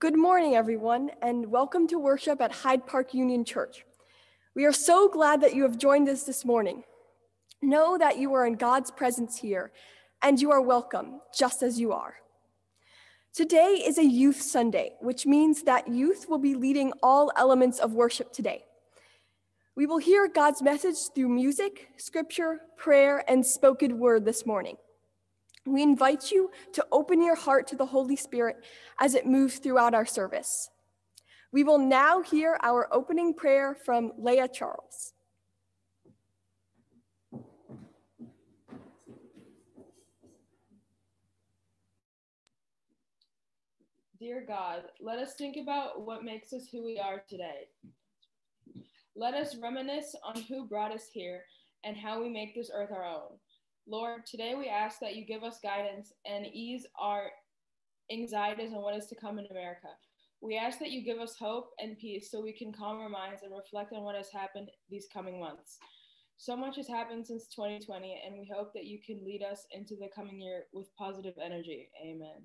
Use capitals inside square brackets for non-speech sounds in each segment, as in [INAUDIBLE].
Good morning, everyone, and welcome to worship at Hyde Park Union Church. We are so glad that you have joined us this morning. Know that you are in God's presence here, and you are welcome just as you are. Today is a Youth Sunday, which means that youth will be leading all elements of worship today. We will hear God's message through music, scripture, prayer, and spoken word this morning. We invite you to open your heart to the Holy Spirit as it moves throughout our service. We will now hear our opening prayer from Leah Charles. Dear God, let us think about what makes us who we are today. Let us reminisce on who brought us here and how we make this earth our own. Lord, today we ask that you give us guidance and ease our anxieties on what is to come in America. We ask that you give us hope and peace so we can calm our minds and reflect on what has happened these coming months. So much has happened since 2020, and we hope that you can lead us into the coming year with positive energy. Amen.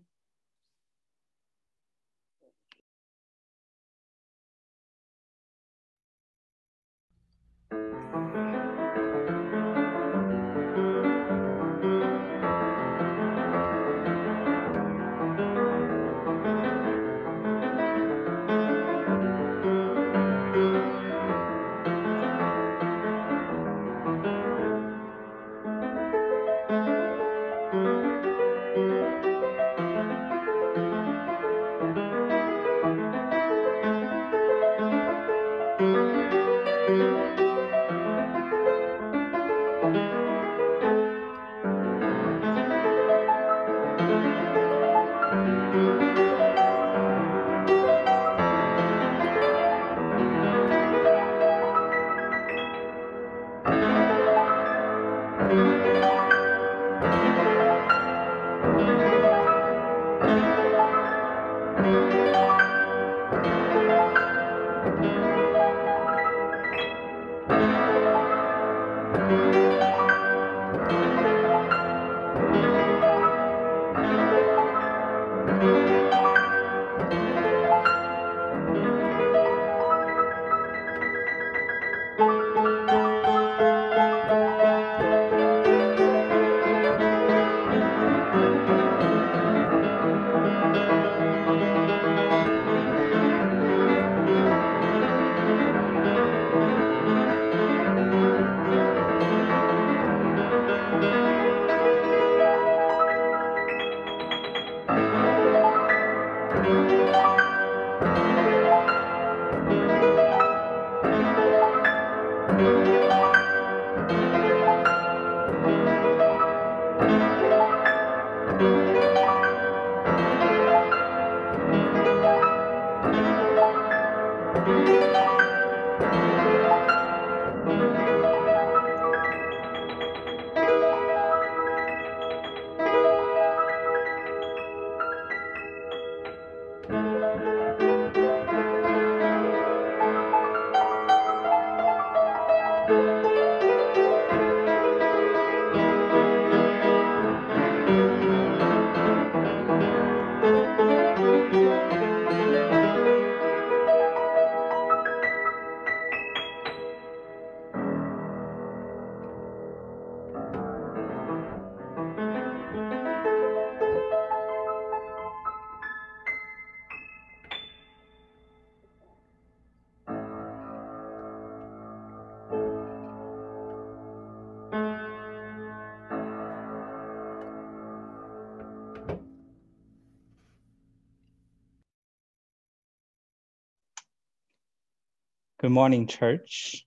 Good morning, church.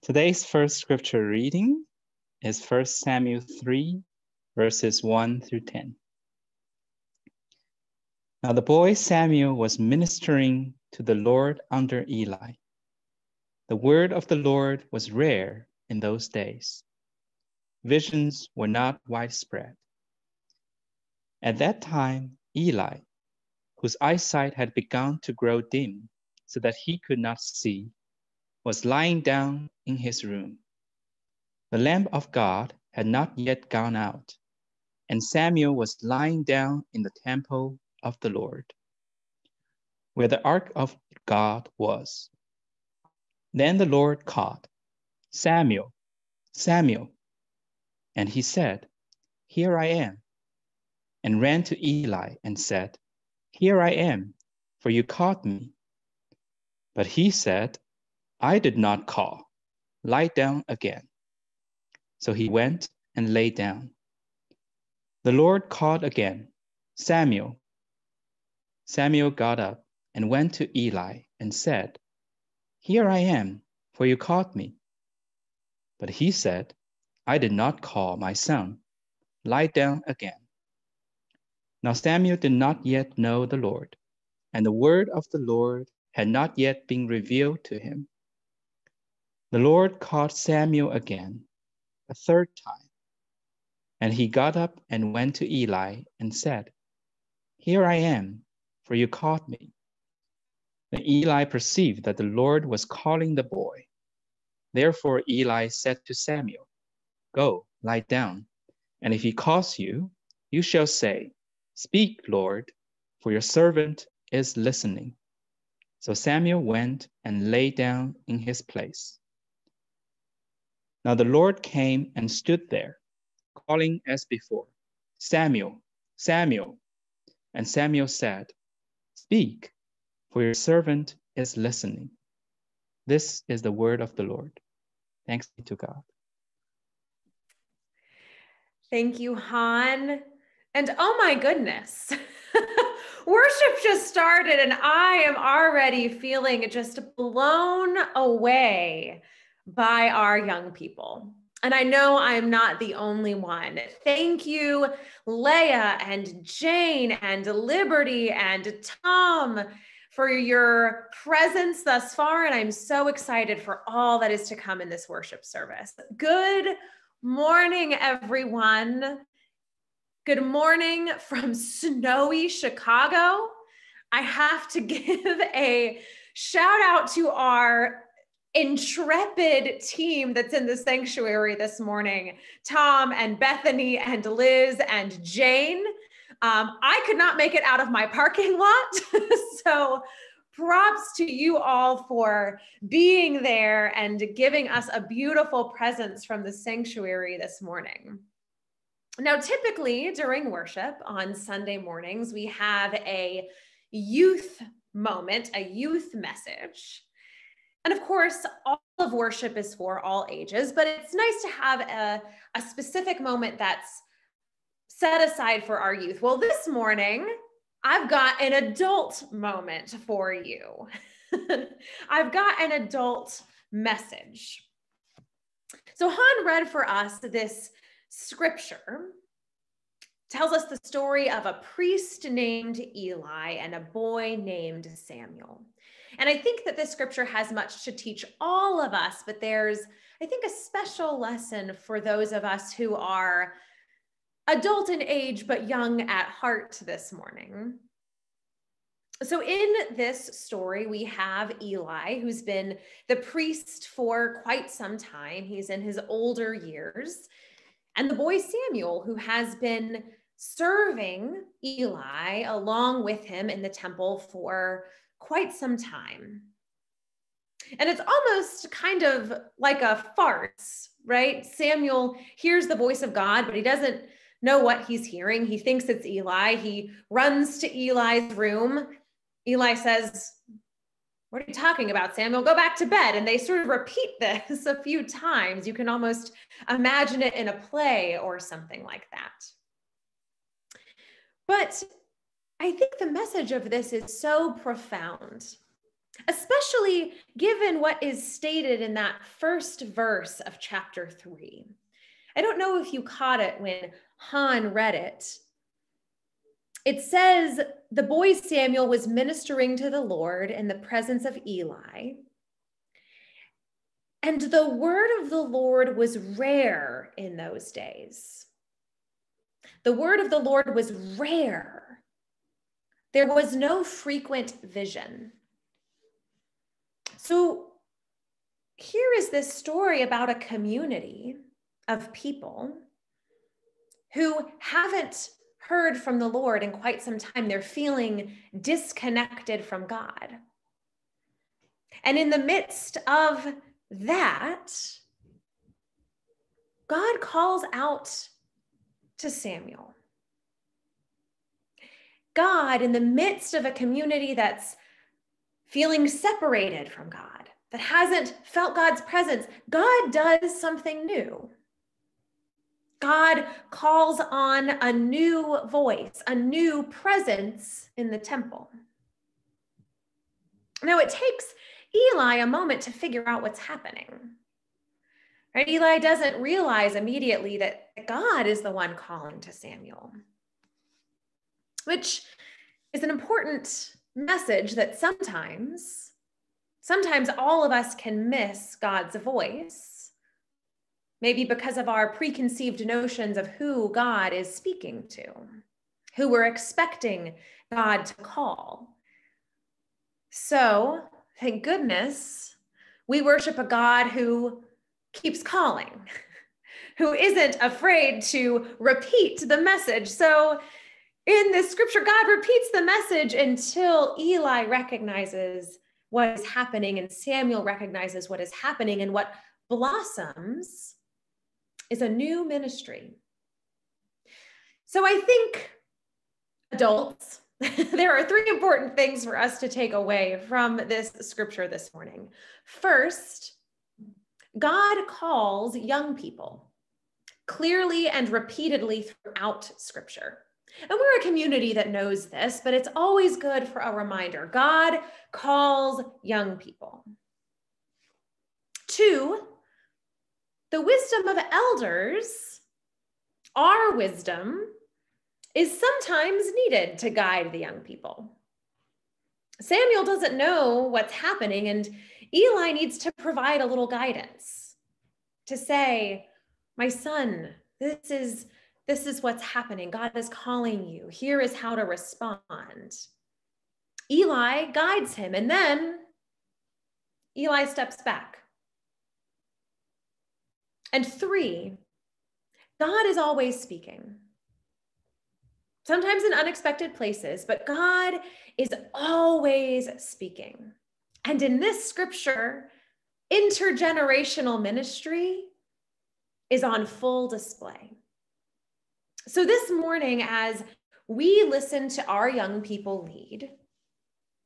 Today's first scripture reading is 1 Samuel 3, verses 1 through 10. Now the boy Samuel was ministering to the Lord under Eli. The word of the Lord was rare in those days. Visions were not widespread. At that time, Eli, whose eyesight had begun to grow dim, so that he could not see, was lying down in his room. The lamp of God had not yet gone out, and Samuel was lying down in the temple of the Lord, where the ark of God was. Then the Lord called, Samuel, Samuel. And he said, Here I am, and ran to Eli and said, Here I am, for you called me. But he said, I did not call. Lie down again. So he went and lay down. The Lord called again, Samuel. Samuel got up and went to Eli and said, Here I am, for you called me. But he said, I did not call my son. Lie down again. Now Samuel did not yet know the Lord, and the word of the Lord had not yet been revealed to him. The Lord called Samuel again, a third time. And he got up and went to Eli and said, Here I am, for you called me. Then Eli perceived that the Lord was calling the boy. Therefore Eli said to Samuel, Go, lie down, and if he calls you, you shall say, Speak, Lord, for your servant is listening. So Samuel went and lay down in his place. Now the Lord came and stood there, calling as before, Samuel, Samuel. And Samuel said, Speak, for your servant is listening. This is the word of the Lord. Thanks be to God. Thank you, Han. And oh my goodness, [LAUGHS] worship just started, and I am already feeling just blown away by our young people. And I know I'm not the only one. Thank you, Leah and Jane and Liberty and Tom for your presence thus far. And I'm so excited for all that is to come in this worship service. Good morning, everyone. Good morning from snowy Chicago. I have to [LAUGHS] give a shout out to our intrepid team that's in the sanctuary this morning Tom and Bethany and Liz and Jane. Um, I could not make it out of my parking [LAUGHS] lot. [LAUGHS] so, props to you all for being there and giving us a beautiful presence from the sanctuary this morning. Now, typically during worship on Sunday mornings, we have a youth moment, a youth message. And of course, all of worship is for all ages, but it's nice to have a, a specific moment that's set aside for our youth. Well, this morning, I've got an adult moment for you. [LAUGHS] I've got an adult message. So, Han read for us this scripture tells us the story of a priest named Eli and a boy named Samuel. And I think that this scripture has much to teach all of us, but there's, I think, a special lesson for those of us who are adult in age but young at heart this morning. So, in this story, we have Eli, who's been the priest for quite some time. He's in his older years. And the boy Samuel, who has been serving Eli along with him in the temple for quite some time. And it's almost kind of like a farce, right? Samuel hears the voice of God, but he doesn't know what he's hearing. He thinks it's Eli. He runs to Eli's room. Eli says, What are you talking about, Samuel? Go back to bed. And they sort of repeat [LAUGHS] this a few times. You can almost imagine it in a play or something like that. But I think the message of this is so profound, especially given what is stated in that first verse of chapter three. I don't know if you caught it when Han read it. It says, The boy Samuel was ministering to the Lord in the presence of Eli. And the word of the Lord was rare in those days. The word of the Lord was rare. There was no frequent vision. So here is this story about a community of people who haven't heard from the Lord in quite some time. They're feeling disconnected from God. And in the midst of that, God calls out to Samuel. God, in the midst of a community that's feeling separated from God, that hasn't felt God's presence, God does something new. God calls on a new voice, a new presence in the temple. Now, it takes Eli a moment to figure out what's happening. Right? Eli doesn't realize immediately that God is the one calling to Samuel, which is an important message that sometimes, sometimes all of us can miss God's voice, maybe because of our preconceived notions of who God is speaking to, who we're expecting God to call. So, thank goodness, we worship a God who keeps calling, [LAUGHS] who isn't afraid to repeat the message. So, in this scripture, God repeats the message until Eli recognizes what is happening and Samuel recognizes what is happening. And what blossoms is a new ministry. So I think adults, [LAUGHS] there are three important things for us to take away from this scripture this morning. First, God calls young people clearly and repeatedly throughout scripture. And we're a community that knows this, but it's always good for a reminder. God calls young people. Two, the wisdom of elders, our wisdom, is sometimes needed to guide the young people. Samuel doesn't know what's happening, and Eli needs to provide a little guidance to say, My son, this is this is what's happening. God is calling you. Here is how to respond. Eli guides him, and then Eli steps back. And three, God is always speaking. Sometimes in unexpected places, but God is always speaking. And in this scripture, intergenerational ministry is on full display. So this morning, as we listen to our young people lead,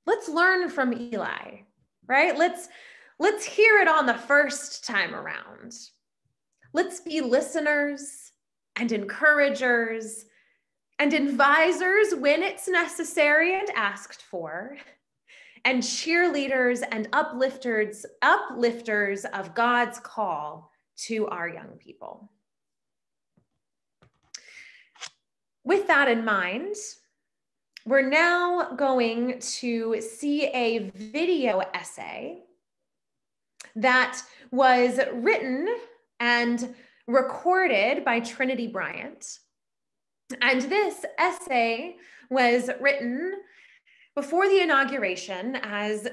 let's learn from Eli, right? Let's let's hear it on the first time around. Let's be listeners and encouragers and advisors when it's necessary and asked for, and cheerleaders and uplifters, uplifters of God's call to our young people. With that in mind, we're now going to see a video essay that was written and recorded by Trinity Bryant. And this essay was written before the inauguration as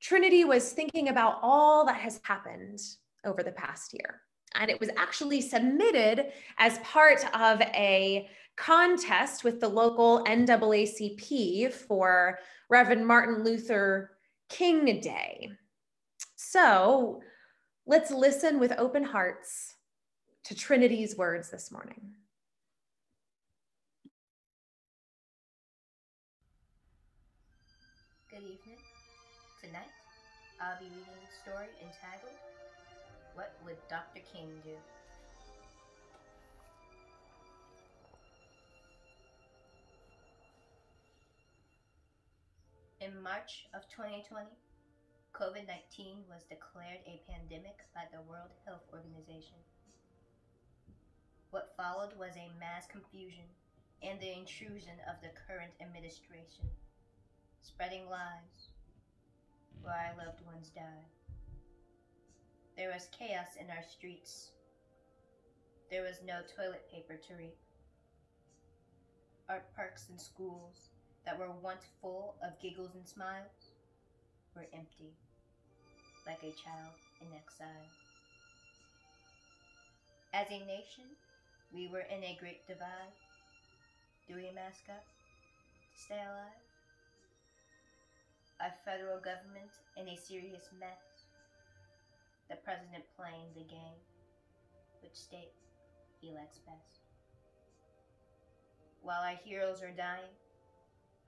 Trinity was thinking about all that has happened over the past year. And it was actually submitted as part of a contest with the local NAACP for Reverend Martin Luther King Day. So let's listen with open hearts to Trinity's words this morning. Good evening. Tonight, I'll be reading a story entitled, What Would Dr. King Do? In March of 2020, COVID 19 was declared a pandemic by the World Health Organization. What followed was a mass confusion and the intrusion of the current administration, spreading lies where our loved ones died. There was chaos in our streets. There was no toilet paper to reap. Our parks and schools that were once full of giggles and smiles were empty, like a child in exile. As a nation, we were in a great divide. Do we mask up to stay alive? Our federal government in a serious mess. The president playing the game, which state he likes best. While our heroes are dying,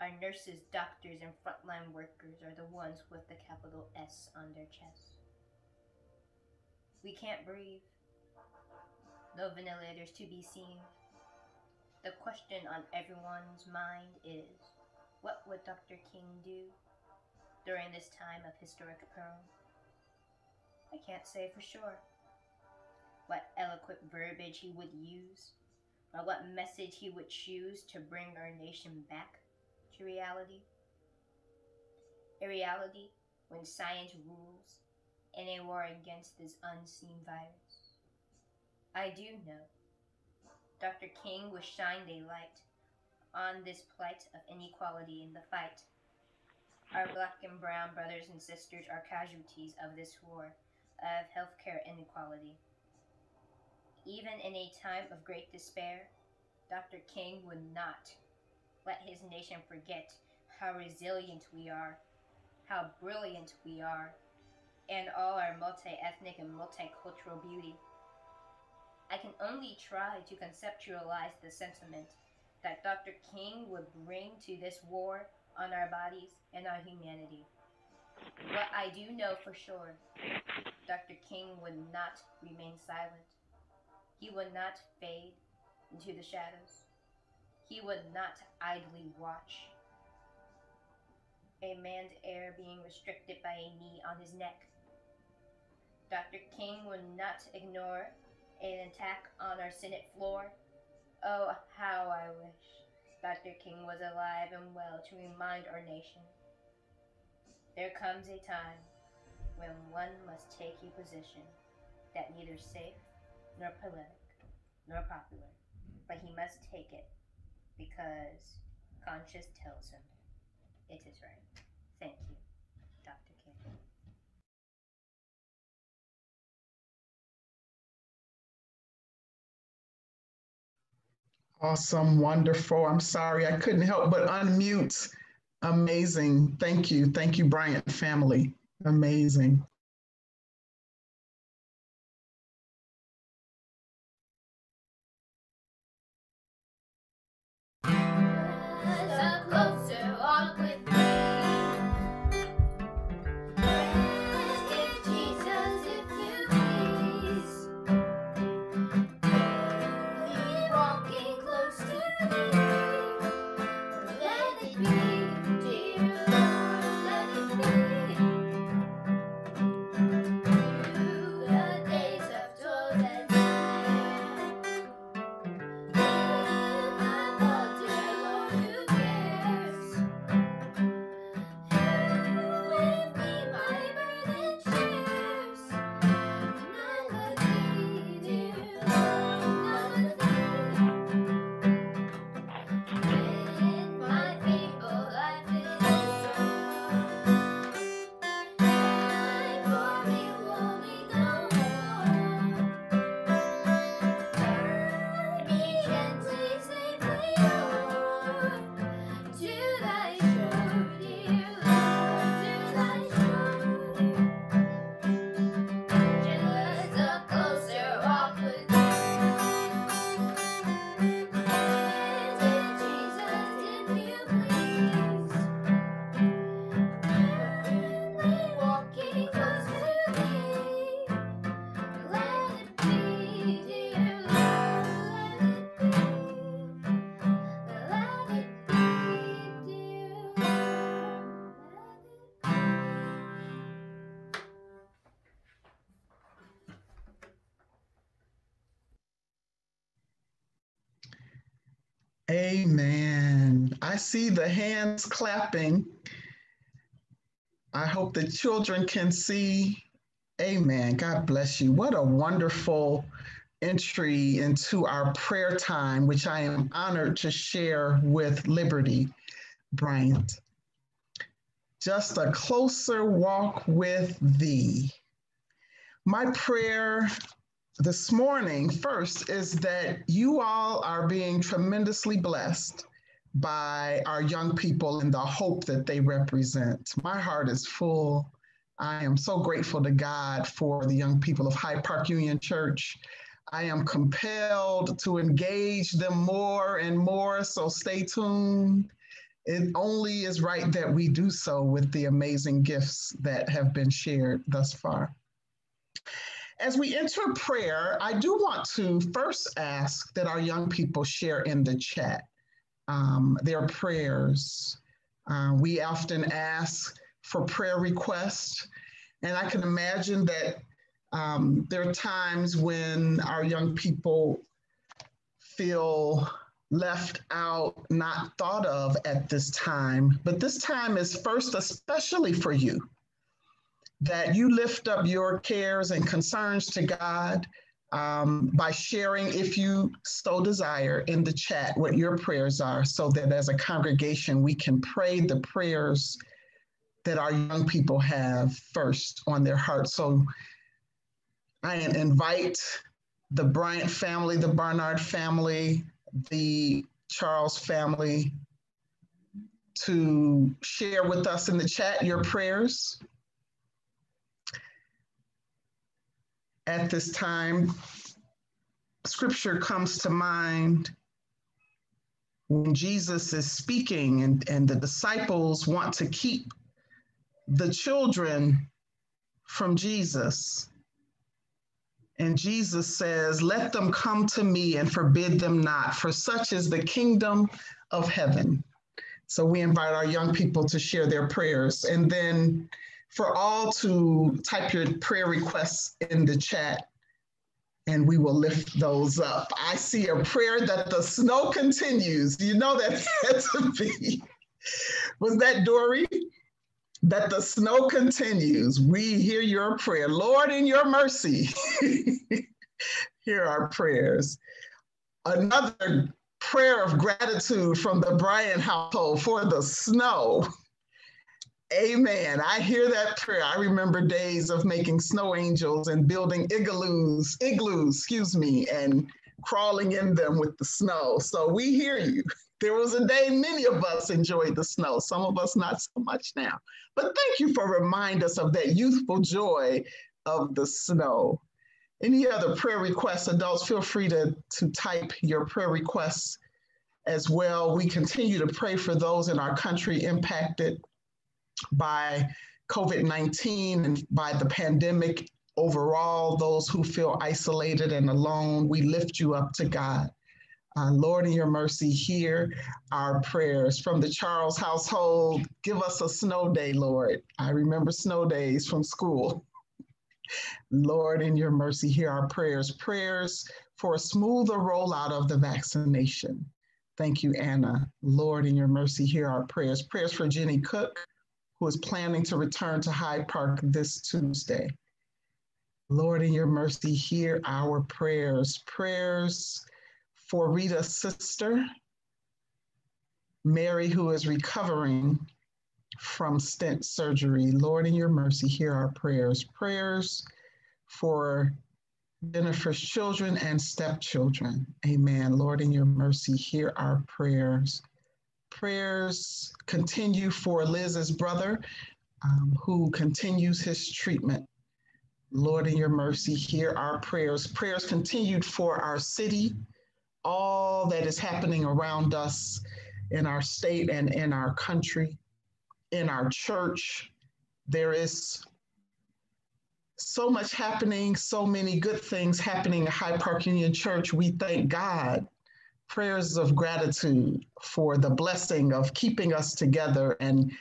Our nurses, doctors, and frontline workers are the ones with the capital S on their chest. We can't breathe. No ventilators to be seen. The question on everyone's mind is what would Dr. King do during this time of historic peril? I can't say for sure what eloquent verbiage he would use, or what message he would choose to bring our nation back to reality. A reality when science rules in a war against this unseen virus. I do know Dr. King will shine a light on this plight of inequality in the fight. Our black and brown brothers and sisters are casualties of this war of healthcare inequality. Even in a time of great despair, Dr. King would not let his nation forget how resilient we are, how brilliant we are, and all our multi ethnic and multicultural beauty. I can only try to conceptualize the sentiment that Dr. King would bring to this war on our bodies and our humanity. What I do know for sure, Dr. King would not remain silent. He would not fade into the shadows. He would not idly watch a man's air being restricted by a knee on his neck. Dr. King would not ignore an attack on our Senate floor. Oh, how I wish Dr. King was alive and well to remind our nation. There comes a time when one must take a position that neither safe nor politic nor popular, but he must take it because conscience tells him it is right. Thank you, Dr. King. Awesome, wonderful. I'm sorry, I couldn't help but unmute. Amazing. Thank you. Thank you, Bryant family. Amazing. Amen. I see the hands clapping. I hope the children can see. Amen. God bless you. What a wonderful entry into our prayer time, which I am honored to share with Liberty Bryant. Just a closer walk with thee. My prayer this morning, first, is that you all are being tremendously blessed by our young people and the hope that they represent. My heart is full. I am so grateful to God for the young people of Hyde Park Union Church. I am compelled to engage them more and more, so stay tuned. it only is right that we do so with the amazing gifts that have been shared thus far. As we enter prayer, I do want to first ask that our young people share in the chat um, their prayers. Uh, we often ask for prayer requests, and I can imagine that um, there are times when our young people feel left out, not thought of at this time. But this time is first, especially for you, that you lift up your cares and concerns to God um, by sharing, if you so desire, in the chat what your prayers are, so that as a congregation we can pray the prayers that our young people have first on their heart. So I invite the Bryant family, the Barnard family, the Charles family to share with us in the chat your prayers. At this time, scripture comes to mind when Jesus is speaking and, and the disciples want to keep the children from Jesus. And Jesus says, Let them come to me and forbid them not, for such is the kingdom of heaven. So we invite our young people to share their prayers. And then for all to type your prayer requests in the chat, and we will lift those up. I see a prayer that the snow continues. You know that [LAUGHS] had to be. Was that Dory? that the snow continues. We hear your prayer. Lord, in your mercy, [LAUGHS] hear our prayers. Another prayer of gratitude from the Bryan household for the snow. Amen. I hear that prayer. I remember days of making snow angels and building igloos, igloos, excuse me, and crawling in them with the snow. So we hear you. There was a day many of us enjoyed the snow, some of us not so much now. But thank you for reminding us of that youthful joy of the snow. Any other prayer requests, adults, feel free to, to type your prayer requests as well. We continue to pray for those in our country impacted by COVID 19 and by the pandemic overall, those who feel isolated and alone. We lift you up to God. Uh, Lord, in your mercy, hear our prayers. From the Charles household, give us a snow day, Lord. I remember snow days from school. Lord, in your mercy, hear our prayers. Prayers for a smoother rollout of the vaccination. Thank you, Anna. Lord, in your mercy, hear our prayers. Prayers for Jenny Cook, who is planning to return to Hyde Park this Tuesday. Lord, in your mercy, hear our prayers. Prayers for Rita's sister, Mary, who is recovering from stent surgery. Lord, in your mercy, hear our prayers. Prayers for Jennifer's children and stepchildren. Amen. Lord, in your mercy, hear our prayers. Prayers continue for Liz's brother, um, who continues his treatment. Lord, in your mercy, hear our prayers. Prayers continued for our city, all that is happening around us in our state and in our country, in our church. There is so much happening, so many good things happening at Hyde Park Union Church. We thank God. Prayers of gratitude for the blessing of keeping us together and,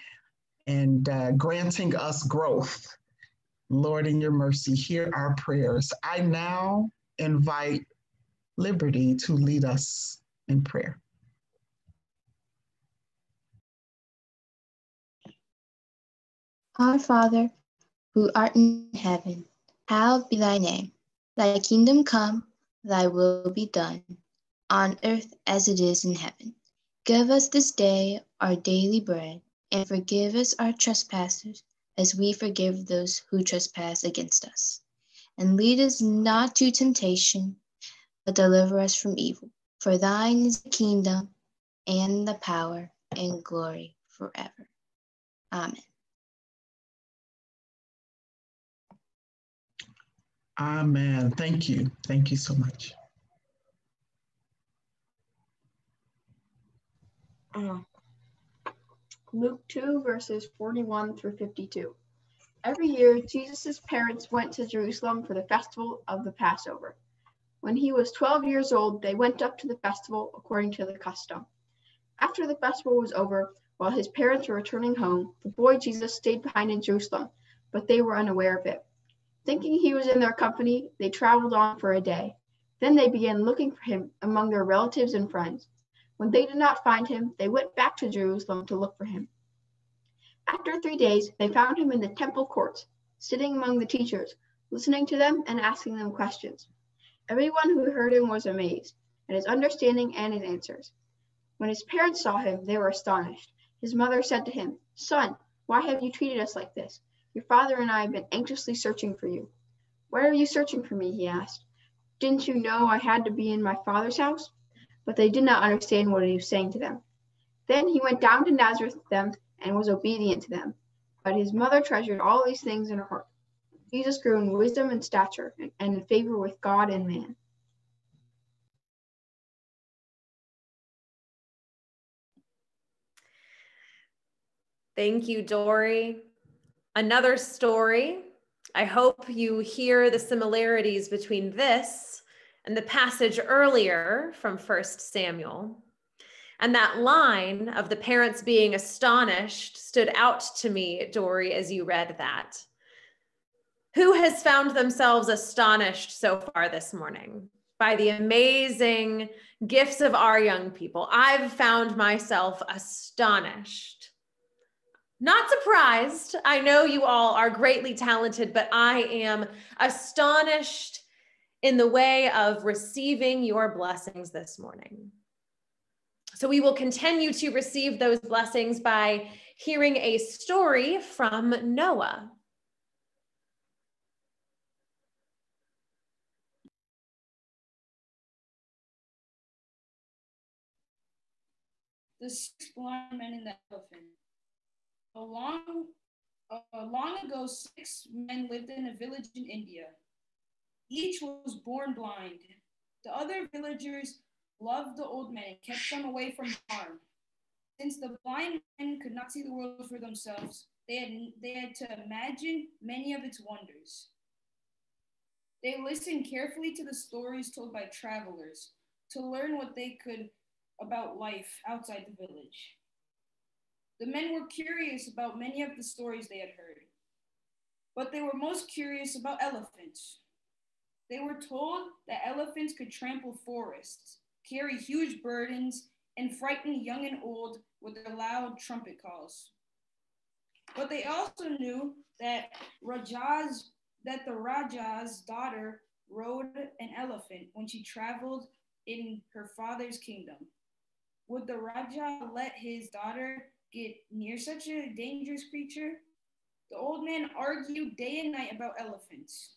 and uh, granting us growth. Lord, in your mercy, hear our prayers. I now invite Liberty to lead us in prayer. Our Father, who art in heaven, hallowed be thy name. Thy kingdom come, thy will be done, on earth as it is in heaven. Give us this day our daily bread, and forgive us our trespasses, as we forgive those who trespass against us. And lead us not to temptation, but deliver us from evil. For thine is the kingdom, and the power, and glory forever. Amen. Amen. Thank you. Thank you so much. Uh, Luke 2, verses 41 through 52. Every year, Jesus' parents went to Jerusalem for the festival of the Passover. When he was 12 years old, they went up to the festival according to the custom. After the festival was over, while his parents were returning home, the boy Jesus stayed behind in Jerusalem, but they were unaware of it. Thinking he was in their company, they traveled on for a day. Then they began looking for him among their relatives and friends. When they did not find him, they went back to Jerusalem to look for him. After three days, they found him in the temple courts, sitting among the teachers, listening to them and asking them questions. Everyone who heard him was amazed at his understanding and his answers. When his parents saw him, they were astonished. His mother said to him, Son, why have you treated us like this? Your father and I have been anxiously searching for you. Why are you searching for me? He asked. Didn't you know I had to be in my father's house? But they did not understand what he was saying to them. Then he went down to Nazareth with them and was obedient to them. But his mother treasured all these things in her heart. Jesus grew in wisdom and stature and in favor with God and man. Thank you, Dory. Another story. I hope you hear the similarities between this and the passage earlier from First Samuel. And that line of the parents being astonished stood out to me, Dory, as you read that. Who has found themselves astonished so far this morning by the amazing gifts of our young people? I've found myself astonished. Not surprised. I know you all are greatly talented, but I am astonished in the way of receiving your blessings this morning. So we will continue to receive those blessings by hearing a story from Noah. The six blind men and the elephant. A long, uh, long ago, six men lived in a village in India. Each was born blind. The other villagers loved the old men and kept them away from harm. Since the blind men could not see the world for themselves, they had, they had to imagine many of its wonders. They listened carefully to the stories told by travelers to learn what they could about life outside the village. The men were curious about many of the stories they had heard, but they were most curious about elephants. They were told that elephants could trample forests, carry huge burdens, and frighten young and old with their loud trumpet calls. But they also knew that Raja's that the Raja's daughter rode an elephant when she traveled in her father's kingdom. Would the Raja let his daughter get near such a dangerous creature? The old man argued day and night about elephants.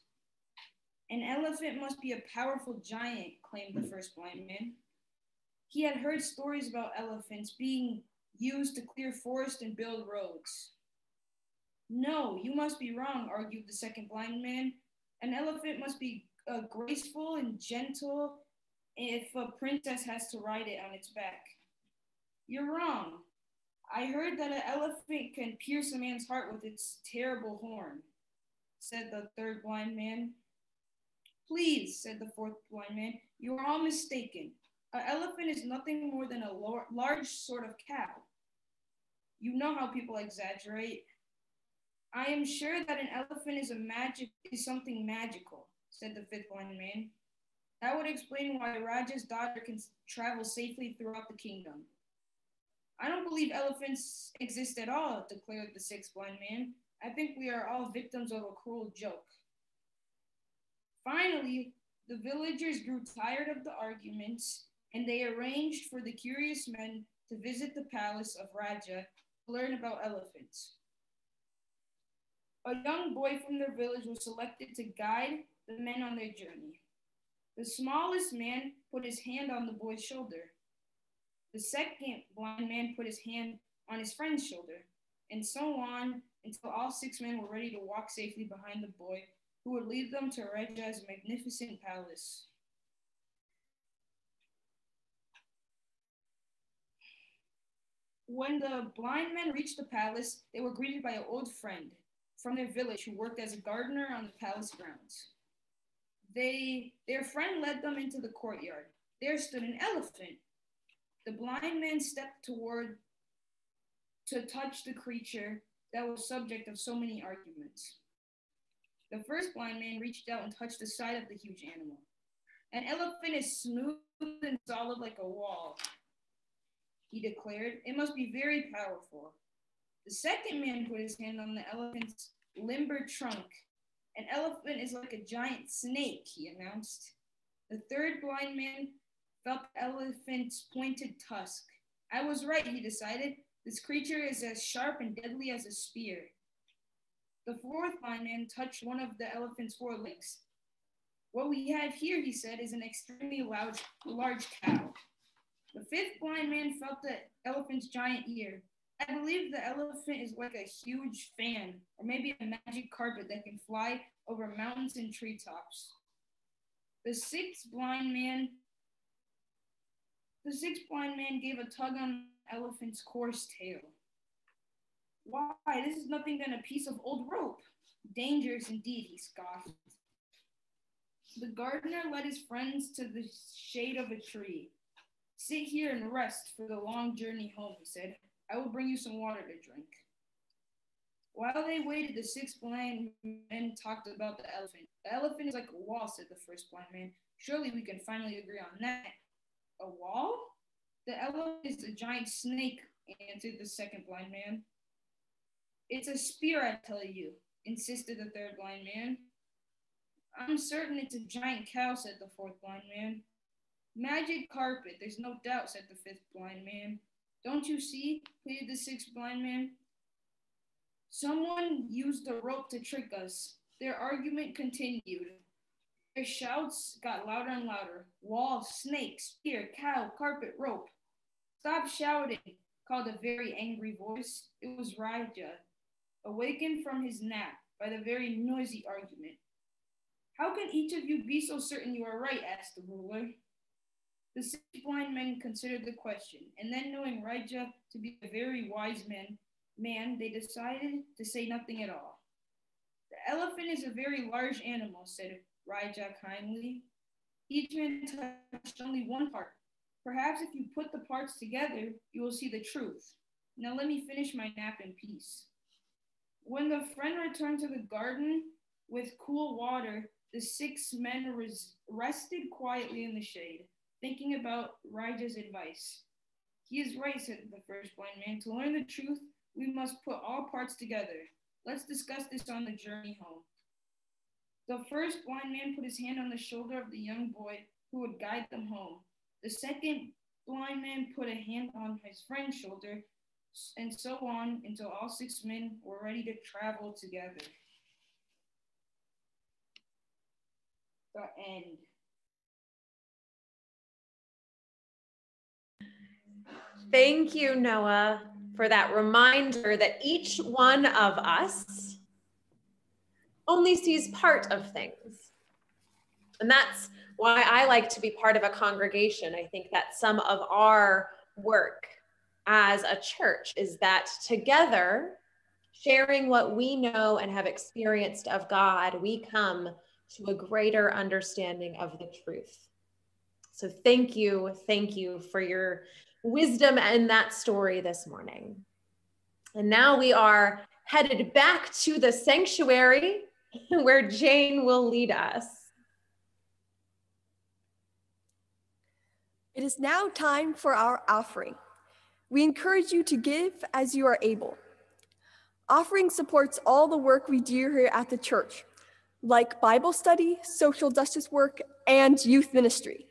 An elephant must be a powerful giant, claimed the first blind man. He had heard stories about elephants being used to clear forests and build roads. No, you must be wrong, argued the second blind man. An elephant must be uh, graceful and gentle if a princess has to ride it on its back. You're wrong. I heard that an elephant can pierce a man's heart with its terrible horn, said the third blind man. Please, said the fourth blind man, you are all mistaken. An elephant is nothing more than a large sort of cow. You know how people exaggerate. I am sure that an elephant is a magic is something magical, said the fifth blind man. That would explain why Raja's daughter can travel safely throughout the kingdom. I don't believe elephants exist at all, declared the sixth blind man. I think we are all victims of a cruel joke. Finally, the villagers grew tired of the arguments and they arranged for the curious men to visit the palace of Raja to learn about elephants. A young boy from their village was selected to guide the men on their journey. The smallest man put his hand on the boy's shoulder. The second blind man put his hand on his friend's shoulder, and so on until all six men were ready to walk safely behind the boy who would lead them to Raja's magnificent palace. When the blind men reached the palace, they were greeted by an old friend from their village who worked as a gardener on the palace grounds. They, their friend led them into the courtyard. There stood an elephant. The blind man stepped toward to touch the creature that was subject of so many arguments. The first blind man reached out and touched the side of the huge animal. An elephant is smooth and solid like a wall, he declared. It must be very powerful. The second man put his hand on the elephant's limber trunk. An elephant is like a giant snake, he announced. The third blind man felt the elephant's pointed tusk. I was right, he decided. This creature is as sharp and deadly as a spear. The fourth blind man touched one of the elephant's forelegs. What we have here, he said, is an extremely large, large cow. The fifth blind man felt the elephant's giant ear. I believe the elephant is like a huge fan, or maybe a magic carpet that can fly over mountains and treetops. The sixth blind man, the sixth blind man gave a tug on the elephant's coarse tail. Why, this is nothing than a piece of old rope. Dangerous indeed, he scoffed. The gardener led his friends to the shade of a tree. Sit here and rest for the long journey home, he said. I will bring you some water to drink. While they waited, the six blind men talked about the elephant. The elephant is like a wall, said the first blind man. Surely we can finally agree on that. A wall? The elephant is a giant snake, answered the second blind man. It's a spear, I tell you, insisted the third blind man. I'm certain it's a giant cow, said the fourth blind man. Magic carpet, there's no doubt, said the fifth blind man. Don't you see? pleaded the sixth blind man. Someone used the rope to trick us. Their argument continued. Their shouts got louder and louder. Wall, snake, spear, cow, carpet, rope. Stop shouting, called a very angry voice. It was Raja, awakened from his nap by the very noisy argument. How can each of you be so certain you are right? asked the ruler. The six blind men considered the question, and then knowing Raja to be a very wise man, man, they decided to say nothing at all. The elephant is a very large animal, said Raja kindly. Each man touched only one part. Perhaps if you put the parts together, you will see the truth. Now let me finish my nap in peace. When the friend returned to the garden with cool water, the six men res- rested quietly in the shade, thinking about Raja's advice. He is right, said the first blind man. To learn the truth, we must put all parts together. Let's discuss this on the journey home. The first blind man put his hand on the shoulder of the young boy who would guide them home. The second blind man put a hand on his friend's shoulder, and so on until all six men were ready to travel together. The end. Thank you, Noah, for that reminder that each one of us only sees part of things. And that's why I like to be part of a congregation. I think that some of our work as a church is that together, sharing what we know and have experienced of God, we come to a greater understanding of the truth. So thank you, thank you for your wisdom in that story this morning. And now we are headed back to the sanctuary [LAUGHS] where Jane will lead us. It is now time for our offering. We encourage you to give as you are able. Offering supports all the work we do here at the church, like Bible study, social justice work, and youth ministry.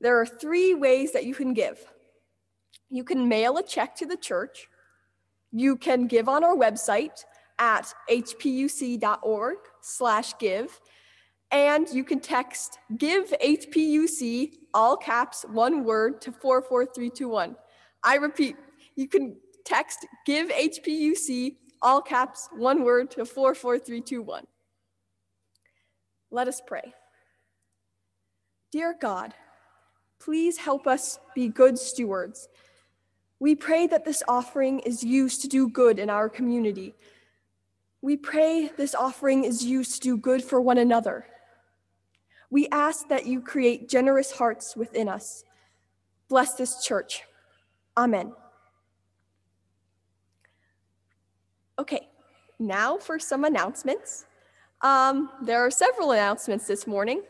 There are three ways that you can give. You can mail a check to the church. You can give on our website at hpuc.org slash give. And you can text give HPUC, all caps, one word to 44321. I repeat, you can text give HPUC, all caps, one word to 44321. Let us pray. Dear God, please help us be good stewards We pray that this offering is used to do good in our community. We pray this offering is used to do good for one another. We ask that you create generous hearts within us. Bless this church. Amen. Okay, now for some announcements. Um, there are several announcements this morning.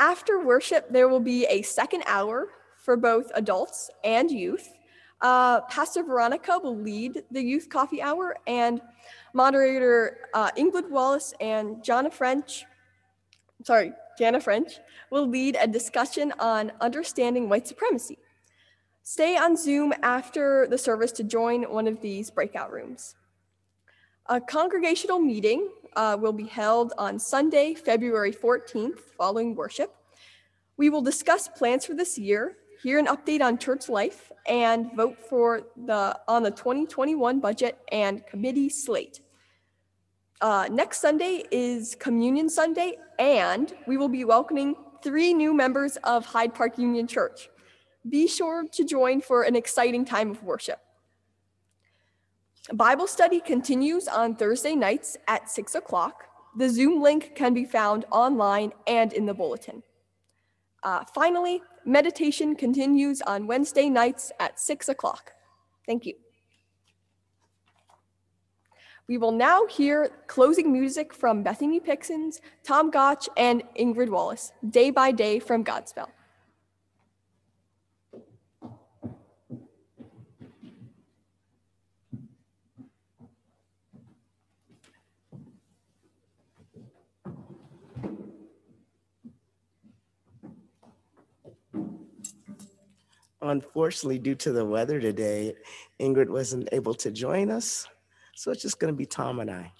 After worship, there will be a second hour for both adults and youth. Uh, Pastor Veronica will lead the youth coffee hour, and moderator uh, Ingrid Wallace and Jana French, sorry, Jana French, will lead a discussion on understanding white supremacy. Stay on Zoom after the service to join one of these breakout rooms. A congregational meeting uh, will be held on Sunday, February 14th, following worship. We will discuss plans for this year, hear an update on church life, and vote for the on the 2021 budget and committee slate. Uh, next Sunday is Communion Sunday, and we will be welcoming three new members of Hyde Park Union Church. Be sure to join for an exciting time of worship. Bible study continues on Thursday nights at 6 o'clock. The Zoom link can be found online and in the bulletin. Uh, finally, meditation continues on Wednesday nights at 6 o'clock. Thank you. We will now hear closing music from Bethany Pixons, Tom Gotch, and Ingrid Wallace, Day by Day from Godspell. Unfortunately, due to the weather today, Ingrid wasn't able to join us. So it's just going to be Tom and I.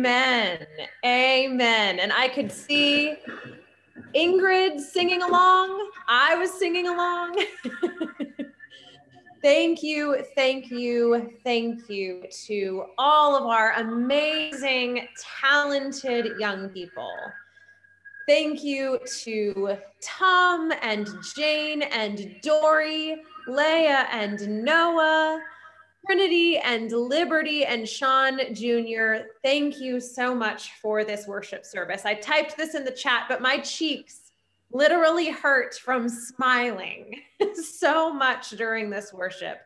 Amen. Amen. And I could see Ingrid singing along. I was singing along. [LAUGHS] Thank you, thank you, thank you to all of our amazing, talented young people. Thank you to Tom and Jane and Dory, Leah and Noah, Trinity and Liberty and Sean Jr. Thank you so much for this worship service. I typed this in the chat, but my cheeks literally hurt from smiling [LAUGHS] so much during this worship.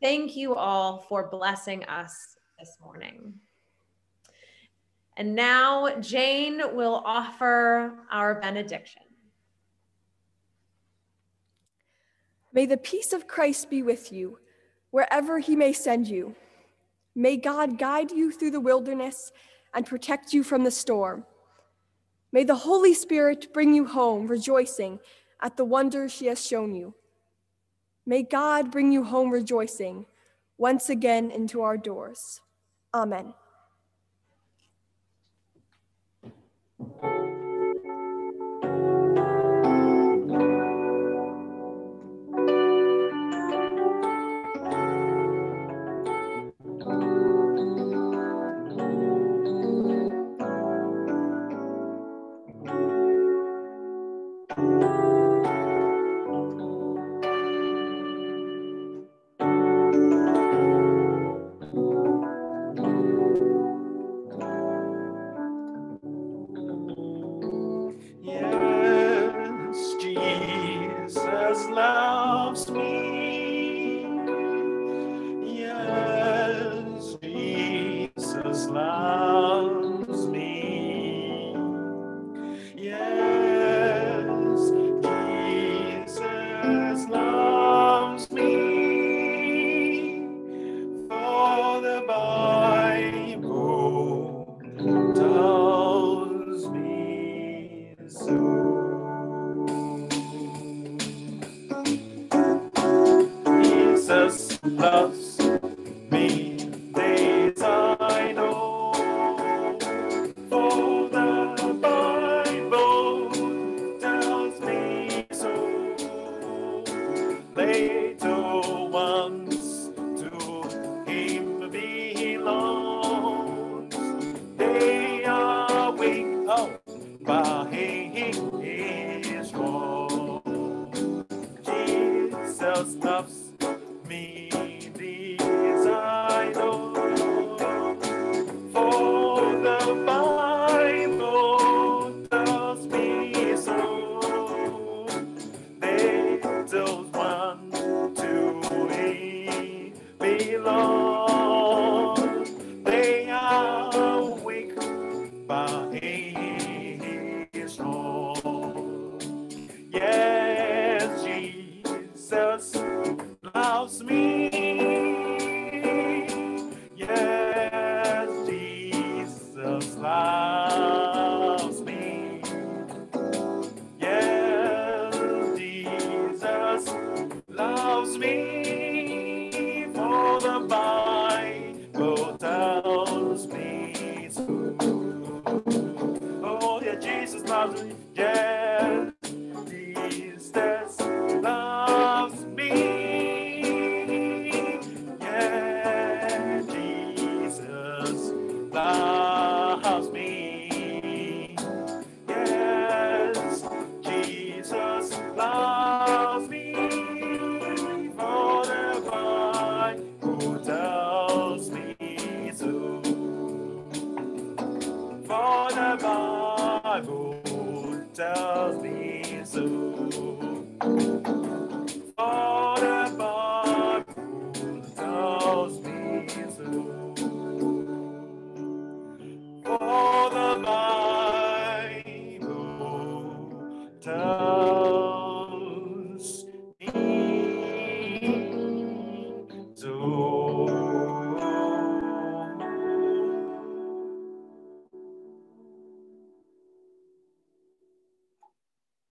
Thank you all for blessing us this morning. And now Jane will offer our benediction. May the peace of Christ be with you, wherever he may send you. May God guide you through the wilderness and protect you from the storm. May the Holy Spirit bring you home rejoicing at the wonders she has shown you. May God bring you home rejoicing once again into our doors. Amen. But